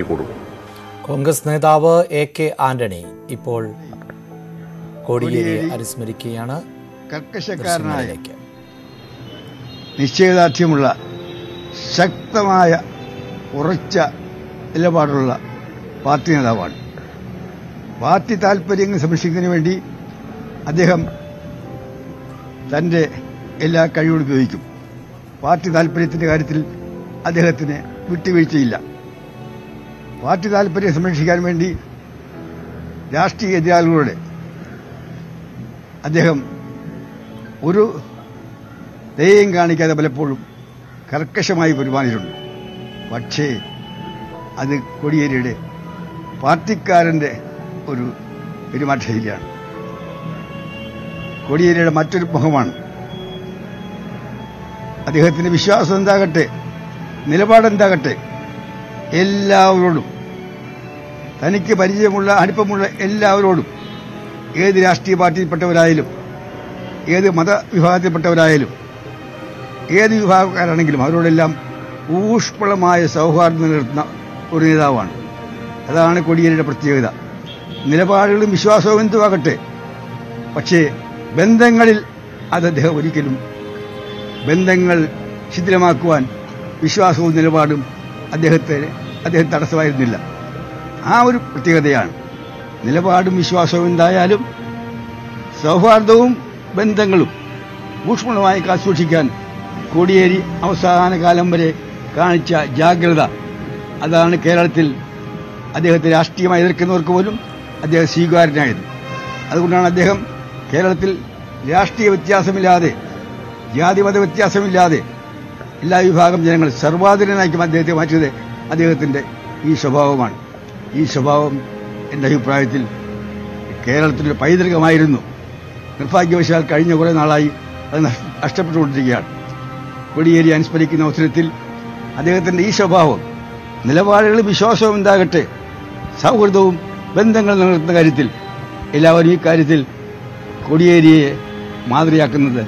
കൊടുക്കും. കോൺഗ്രസ് നേതാവ് A K Antony ഇപ്പോൾ കോടിയേരി അനുസ്മരിക്കുകയാണ്. കർക്കശക്കാരനായ നിശ്ചയദാർഢ്യമുള്ള ശക്തമായ ഉറച്ച നിലപാടുള്ള പാർട്ടി നേതാവാണ്. പാർട്ടി താൽപര്യങ്ങൾ സംരക്ഷിക്കുന്നതിന് വേണ്ടി അദ്ദേഹം തന്റെ എല്ലാ കഴിവുകളും ഉപയോഗിക്കും. പാർട്ടി താൽപര്യത്തിന്റെ കാര്യത്തിൽ അദ്ദേഹത്തിന് വിട്ടുവീഴ്ചയില്ല. പാർട്ടി താൽപര്യം സംരക്ഷിക്കാൻ വേണ്ടി രാഷ്ട്രീയ എതിരാളികളുടെ അദ്ദേഹം ഒരു ദയയും കാണിക്കാതെ പലപ്പോഴും കർക്കശമായി പെരുമാറിയിട്ടുണ്ട്. പക്ഷേ അത് കോടിയേരിയുടെ പാർട്ടിക്കാരന്റെ ഒരു പെരുമാറ്റശൈലിയാണ്. കോടിയേരിയുടെ മറ്റൊരു മുഖമാണ്. അദ്ദേഹത്തിന്റെ വിശ്വാസം എന്താകട്ടെ നിലപാടെന്താകട്ടെ എല്ലാവരോടും തനിക്ക് പരിചയമുള്ള അടുപ്പമുള്ള എല്ലാവരോടും ഏത് രാഷ്ട്രീയ പാർട്ടിയിൽപ്പെട്ടവരായാലും ഏത് മതവിഭാഗത്തിൽപ്പെട്ടവരായാലും ഏത് വിഭാഗക്കാരാണെങ്കിലും അവരോടെല്ലാം ഊഷ്മളമായ സൗഹാർദ്ദം നിലനിർത്തുന്ന ഒരു നേതാവാണ്. അതാണ് കൊടിയേരിയുടെ പ്രത്യേകത. നിലപാടുകളും വിശ്വാസവും എന്തുവാകട്ടെ പക്ഷേ ബന്ധങ്ങളിൽ അത് അദ്ദേഹം ഒരിക്കലും ബന്ധങ്ങൾ ശിഥിലമാക്കുവാൻ വിശ്വാസവും നിലപാടും അദ്ദേഹത്തെ അദ്ദേഹം തടസ്സമായിരുന്നില്ല. ആ ഒരു പ്രത്യേകതയാണ്. നിലപാടും വിശ്വാസവും എന്തായാലും സൗഹാർദ്ദവും ബന്ധങ്ങളും ഊഷ്മളമായി കാത്തുസൂക്ഷിക്കാൻ കോടിയേരി അവസാന കാലം വരെ കാണിച്ച ജാഗ്രത. അതാണ് കേരളത്തിൽ അദ്ദേഹത്തെ രാഷ്ട്രീയമായി എതിർക്കുന്നവർക്ക് പോലും അദ്ദേഹം സ്വീകാര്യനായത്. അതുകൊണ്ടാണ് അദ്ദേഹം കേരളത്തിൽ രാഷ്ട്രീയ വ്യത്യാസമില്ലാതെ ജാതിമത വ്യത്യാസമില്ലാതെ എല്ലാ വിഭാഗം ജനങ്ങൾ സർവാധീനനാക്കി അദ്ദേഹത്തെ മാറ്റിയത് അദ്ദേഹത്തിന്റെ ഈ സ്വഭാവമാണ്. ഈ സ്വഭാവം എന്റെ അഭിപ്രായത്തിൽ കേരളത്തിൽ പൈതൃകമായിരുന്നു. നിർഭാഗ്യവശാൽ കഴിഞ്ഞ കുറേ നാളായി അത് നഷ്- നഷ്ടപ്പെട്ടുകൊണ്ടിരിക്കുകയാണ്. കൊടിയേരി അനുസ്മരിക്കുന്ന അവസരത്തിൽ അദ്ദേഹത്തിന്റെ ഈ സ്വഭാവം നിലപാടുകളും വിശ്വാസവും ഉണ്ടാകട്ടെ സൗഹൃദവും ബന്ധങ്ങൾ നിലനിർത്തുന്ന കാര്യത്തിൽ എല്ലാവരും ഈ കാര്യത്തിൽ കൊടിയേരിയെ മാതൃയാക്കുന്നത്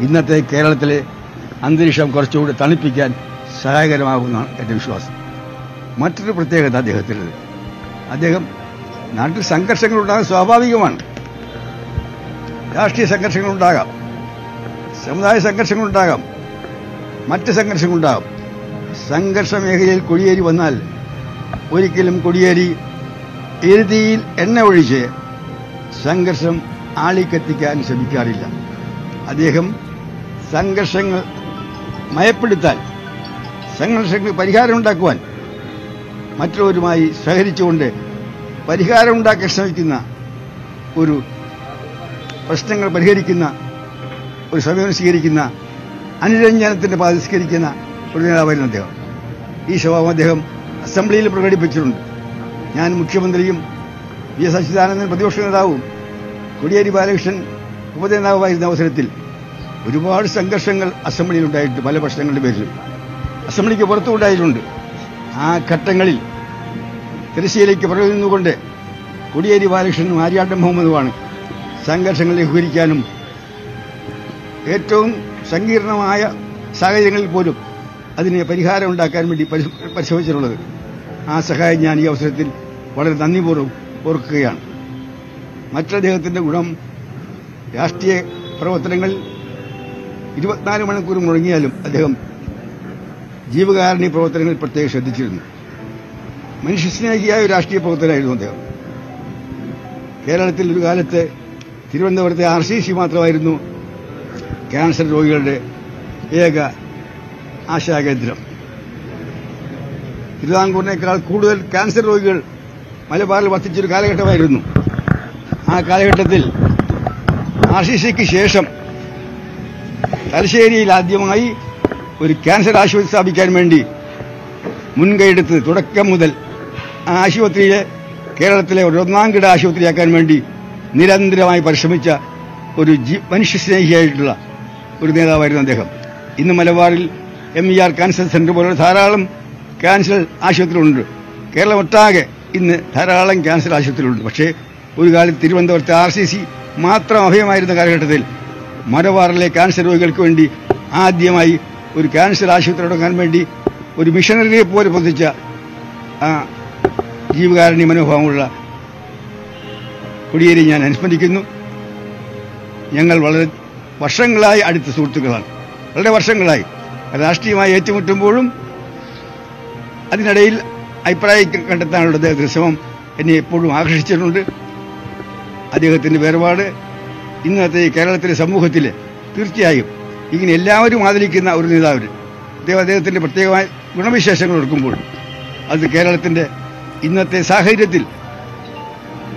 ഇന്നത്തെ കേരളത്തിലെ അന്തരീക്ഷം കുറച്ചുകൂടി തണുപ്പിക്കാൻ സഹായകരമാകുമെന്നാണ് എന്റെ വിശ്വാസം. മറ്റൊരു പ്രത്യേകത അദ്ദേഹത്തിനുള്ളത് അദ്ദേഹം നാട്ടിൽ സംഘർഷങ്ങൾ ഉണ്ടാകാൻ സ്വാഭാവികമാണ്. രാഷ്ട്രീയ സംഘർഷങ്ങൾ ഉണ്ടാകാം സമുദായ സംഘർഷങ്ങൾ ഉണ്ടാകാം മറ്റ് സംഘർഷങ്ങൾ ഉണ്ടാകാം സംഘർഷ മേഖലയിൽ കൊടിയേരി വന്നാൽ ഒരിക്കലും കൊടിയേരി എരുതിയിൽ എണ്ണ ഒഴിച്ച് സംഘർഷം ആളിക്കത്തിക്കാൻ ശ്രമിക്കാറില്ല. അദ്ദേഹം സംഘർഷങ്ങൾ മയപ്പെടുത്താൻ സംഘർഷങ്ങൾ പരിഹാരമുണ്ടാക്കുവാൻ മറ്റുള്ളവരുമായി സഹകരിച്ചുകൊണ്ട് പരിഹാരമുണ്ടാക്കാൻ ശ്രമിക്കുന്ന ഒരു പ്രശ്നങ്ങൾ പരിഹരിക്കുന്ന ഒരു സമീപനം സ്വീകരിക്കുന്ന അനുരഞ്ജനത്തിന്റെ പാത സ്വീകരിക്കുന്ന ഒരു നേതാവായിരുന്നു അദ്ദേഹം. ഈ സ്വഭാവം അദ്ദേഹം അസംബ്ലിയിൽ പ്രകടിപ്പിച്ചിട്ടുണ്ട്. ഞാൻ മുഖ്യമന്ത്രിയും വി എസ് അച്യുതാനന്ദൻ പ്രതിപക്ഷ നേതാവും കോടിയേരി ബാലകൃഷ്ണൻ ഉപനേതാവുമായിരുന്ന അവസരത്തിൽ ഒരുപാട് സംഘർഷങ്ങൾ അസംബ്ലിയിൽ ഉണ്ടായിട്ടുണ്ട് പല പ്രശ്നങ്ങളുടെ പേരിലും അസംബ്ലിക്ക് പുറത്തും ഉണ്ടായിട്ടുണ്ട്. ആ ഘട്ടങ്ങളിൽ തൃശ്ശീലയ്ക്ക് പുറകിൽ നിന്നുകൊണ്ട് കൊടിയേരി ബാലകൃഷ്ണനും ആര്യാട്ടൻ മുഹമ്മദുമാണ് സംഘർഷങ്ങൾ ലഘൂകരിക്കാനും ഏറ്റവും സങ്കീർണമായ സാഹചര്യങ്ങളിൽ പോലും അതിന് പരിഹാരം ഉണ്ടാക്കാൻ വേണ്ടി പരിശോധിച്ചിട്ടുള്ളത് ആ സഹായം ഞാൻ ഈ അവസരത്തിൽ വളരെ നന്ദിപൂർവം ഓർക്കുകയാണ്. മറ്റദ്ദേഹത്തിന്റെ ഗുണം രാഷ്ട്രീയ പ്രവർത്തനങ്ങൾ ഇരുപത്തിനാല് മണിക്കൂർ മുടങ്ങിയാലും അദ്ദേഹം ജീവകാരുണ്യ പ്രവർത്തനങ്ങളിൽ പ്രത്യേകം ശ്രദ്ധിച്ചിരുന്നു. മനുഷ്യസ്നേഹിയായ ഒരു രാഷ്ട്രീയ പ്രവർത്തനമായിരുന്നു അദ്ദേഹം. കേരളത്തിൽ ഒരു കാലത്ത് തിരുവനന്തപുരത്തെ ആർ സി സി മാത്രമായിരുന്നു ക്യാൻസർ രോഗികളുടെ ഏക ആശാകേന്ദ്രം. തിരുവിതാംകൂറിനേക്കാൾ കൂടുതൽ ക്യാൻസർ രോഗികൾ മലബാറിൽ വർദ്ധിച്ചൊരു കാലഘട്ടമായിരുന്നു. ആ കാലഘട്ടത്തിൽ ആർ സി സിക്ക് ശേഷം തലശ്ശേരിയിൽ ആദ്യമായി ഒരു ക്യാൻസർ ആശുപത്രി സ്ഥാപിക്കാൻ വേണ്ടി മുൻകൈയെടുത്ത് തുടക്കം മുതൽ ആ ആശുപത്രിയെ കേരളത്തിലെ ഒരു ഒന്നാം കിട ആശുപത്രിയാക്കാൻ വേണ്ടി നിരന്തരമായി പരിശ്രമിച്ച ഒരു ജി- മനുഷ്യസ്നേഹിയായിട്ടുള്ള ഒരു നേതാവായിരുന്നു അദ്ദേഹം. ഇന്ന് മലബാറിൽ M E R cancer centre പോലുള്ള ധാരാളം ക്യാൻസർ ആശുപത്രികളുണ്ട്. കേരളം ഒട്ടാകെ ഇന്ന് ധാരാളം ക്യാൻസർ ആശുപത്രികളുണ്ട്. പക്ഷേ ഒരു കാലത്ത് തിരുവനന്തപുരത്തെ ആർ സി സി മാത്രം അഭയമായിരുന്ന കാലഘട്ടത്തിൽ മലബാറിലെ ക്യാൻസർ രോഗികൾക്ക് വേണ്ടി ആദ്യമായി ഒരു ക്യാൻസർ ആശുപത്രി തുടങ്ങാൻ വേണ്ടി ഒരു മിഷനറിയെ പോലെ പൊതിച്ച ജീവകാരുണ്യ മനോഭാവമുള്ള കൊടിയേരി ഞാൻ അനുസ്മരിക്കുന്നു. ഞങ്ങൾ വളരെ വർഷങ്ങളായി അടുത്ത സുഹൃത്തുക്കളാണ്. വളരെ വർഷങ്ങളായി. രാഷ്ട്രീയമായി ഏറ്റുമുട്ടുമ്പോഴും അതിനിടയിൽ അഭിപ്രായം കണ്ടെത്താനുള്ള അദ്ദേഹത്തിന്റെ ശ്രമം എന്നെ എപ്പോഴും ആകർഷിച്ചിട്ടുണ്ട്. അദ്ദേഹത്തിന്റെ വേർപാട് ഇന്നത്തെ കേരളത്തിലെ സമൂഹത്തിൽ തീർച്ചയായും ഇങ്ങനെ എല്ലാവരും ആദരിക്കുന്ന ഒരു നേതാവ് അദ്ദേഹം അദ്ദേഹത്തിന്റെ പ്രത്യേകമായ ഗുണവിശേഷങ്ങൾ എടുക്കുമ്പോൾ അത് കേരളത്തിന്റെ ഇന്നത്തെ സാഹചര്യത്തിൽ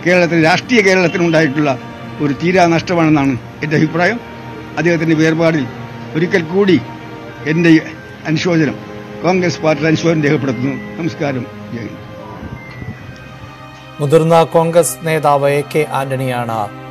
കേരളത്തിന് രാഷ്ട്രീയ കേരളത്തിനുണ്ടായിട്ടുള്ള ഒരു തീരാ നഷ്ടമാണെന്നാണ് എന്റെ അഭിപ്രായം. അദ്ദേഹത്തിന്റെ വേർപാടിൽ ഒരിക്കൽ കൂടി എന്റെ അനുശോചനം കോൺഗ്രസ് പാർട്ടി അനുശോചനം രേഖപ്പെടുത്തുന്നു. നമസ്കാരം. ജയ് മുതിർന്ന കോൺഗ്രസ് നേതാവ് എ കെ ആന്റണിയാണ്